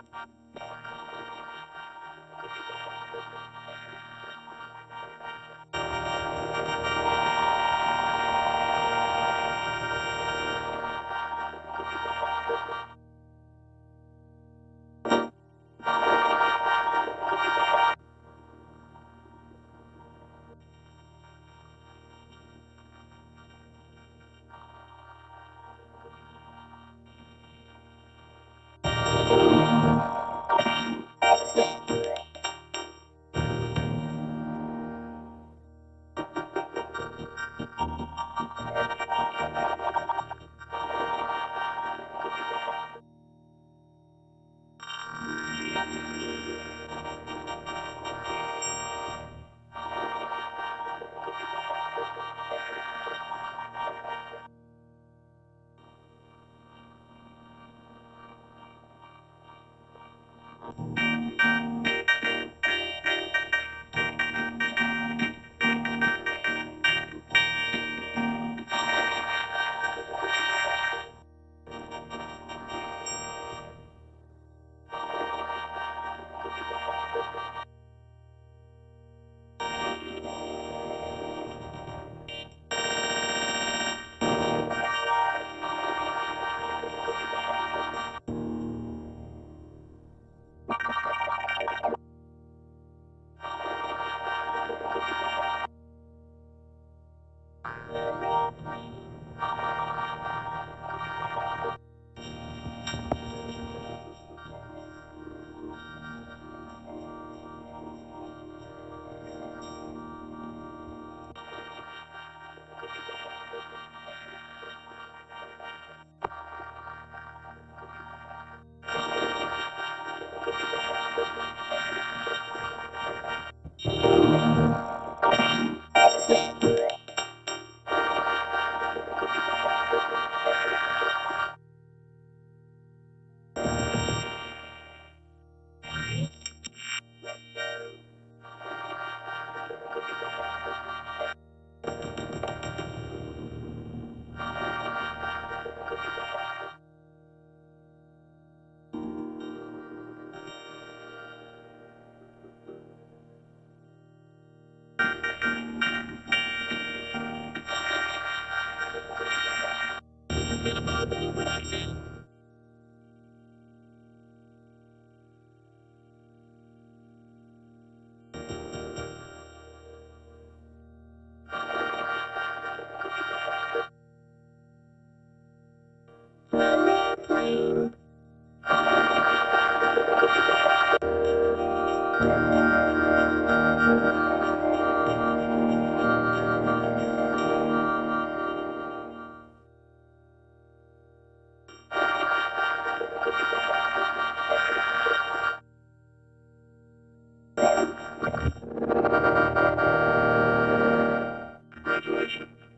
Thank you. button.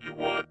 you want.